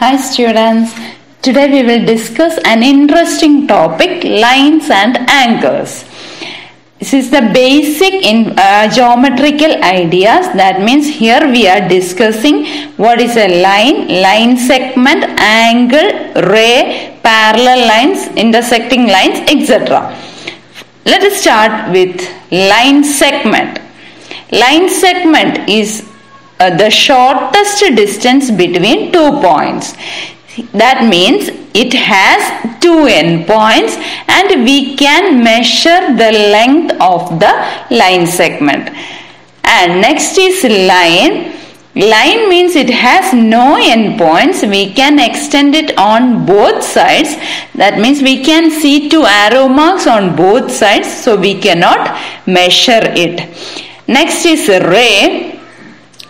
Hi students, today we will discuss an interesting topic lines and angles. This is the basic in uh, geometrical ideas that means here we are discussing what is a line, line segment, angle, ray, parallel lines, intersecting lines etc. Let us start with line segment. Line segment is uh, the shortest distance between two points. That means it has two endpoints and we can measure the length of the line segment. And next is line. Line means it has no endpoints. We can extend it on both sides. That means we can see two arrow marks on both sides so we cannot measure it. Next is ray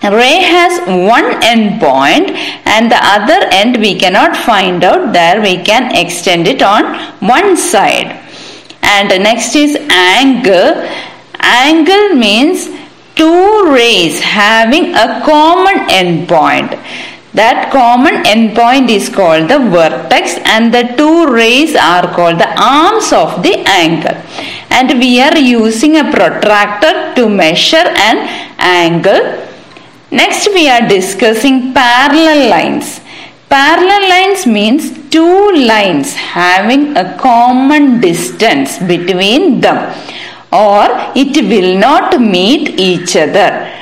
ray has one end point and the other end we cannot find out. There we can extend it on one side. And next is angle. Angle means two rays having a common end point that common end point is called the vertex and the two rays are called the arms of the angle. And we are using a protractor to measure an angle Next we are discussing parallel lines. Parallel lines means two lines having a common distance between them or it will not meet each other.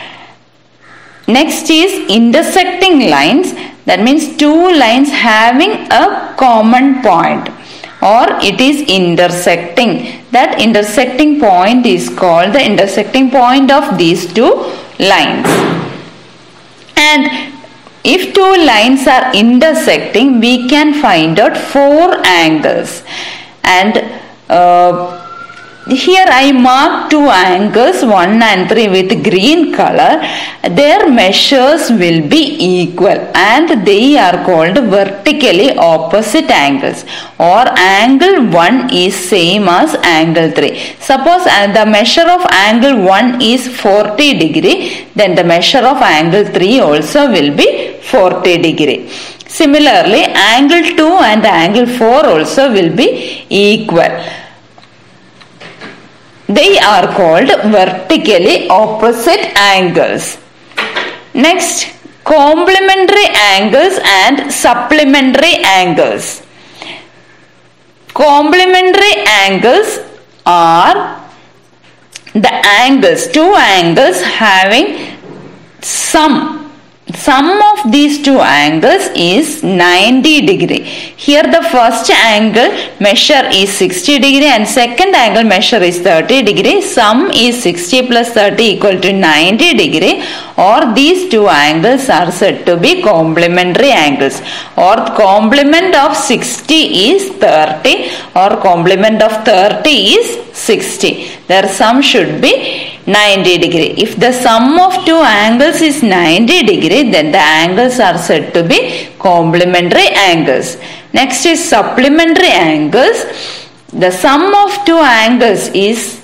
Next is intersecting lines that means two lines having a common point or it is intersecting. That intersecting point is called the intersecting point of these two lines and if two lines are intersecting we can find out four angles. And uh, here I mark two angles 1 and 3 with green color. Their measures will be equal and they are called vertically opposite angles or angle 1 is same as angle 3. Suppose uh, the measure of angle 1 is 40 degree then the measure of angle 3 also will be 40 degree. Similarly angle 2 and angle 4 also will be equal they are called vertically opposite angles. Next, complementary angles and supplementary angles. Complementary angles are the angles, two angles having some sum of these two angles is 90 degree. Here the first angle measure is 60 degree and second angle measure is 30 degree. Sum is 60 plus 30 equal to 90 degree or these two angles are said to be complementary angles or complement of 60 is 30 or complement of 30 is 60. Their sum should be 90 degree. If the sum of two angles is 90 degree then the angles are said to be complementary angles. Next is supplementary angles. The sum of two angles is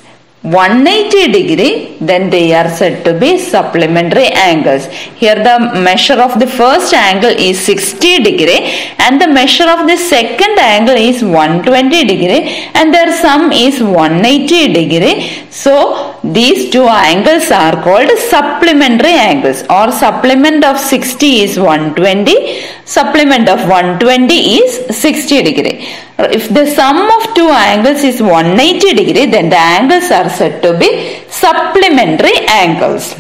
180 degree then they are said to be supplementary angles. Here the measure of the first angle is 60 degree and the measure of the second angle is 120 degree and their sum is 180 degree. So these two angles are called supplementary angles or supplement of 60 is 120 supplement of 120 is 60 degree. If the sum of two angles is 180 degree then the angles are said to be supplementary angles.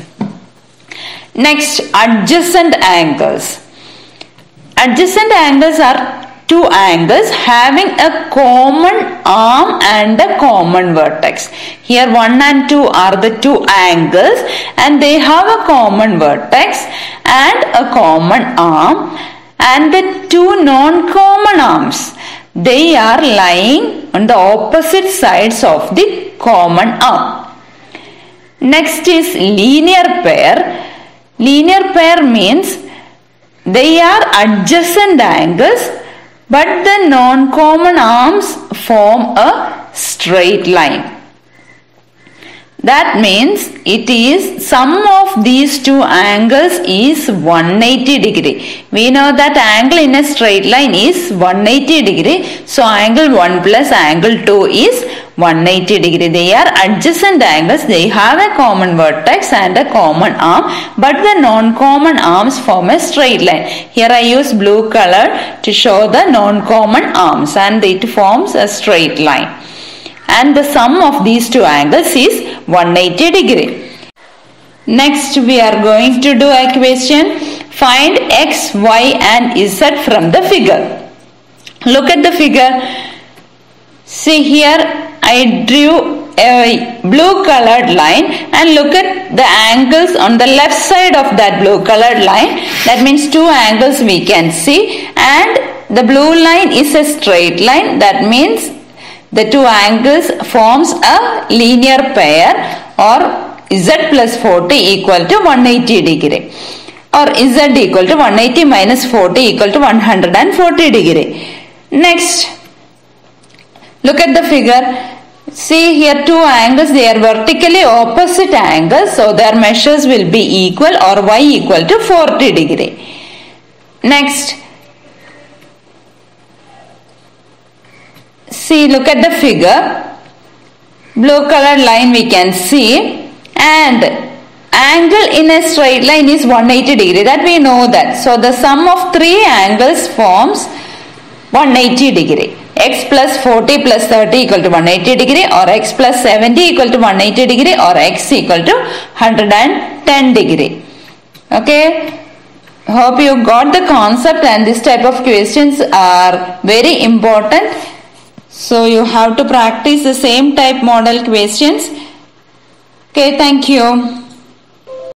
Next adjacent angles. Adjacent angles are two angles having a common arm and a common vertex. Here 1 and 2 are the two angles and they have a common vertex and a common arm and the two non-common arms they are lying on the opposite sides of the common arm. Next is linear pair. Linear pair means they are adjacent angles but the non-common arms form a straight line. That means it is sum of these two angles is 180 degree. We know that angle in a straight line is 180 degree. So angle 1 plus angle 2 is 180 degree. They are adjacent angles. They have a common vertex and a common arm. But the non-common arms form a straight line. Here I use blue color to show the non-common arms and it forms a straight line and the sum of these two angles is 180 degree. Next we are going to do a question. Find x, y and z from the figure. Look at the figure. See here I drew a blue colored line and look at the angles on the left side of that blue colored line. That means two angles we can see and the blue line is a straight line. That means the two angles forms a linear pair or z plus 40 equal to 180 degree or z equal to 180 minus 40 equal to 140 degree. Next, look at the figure. See here two angles, they are vertically opposite angles. So their measures will be equal or y equal to 40 degree. Next, see look at the figure. Blue colored line we can see. And angle in a straight line is 180 degree. That we know that. So the sum of three angles forms 180 degree. X plus 40 plus 30 equal to 180 degree or x plus 70 equal to 180 degree or x equal to 110 degree. Okay? Hope you got the concept and this type of questions are very important so you have to practice the same type model questions. Okay, thank you.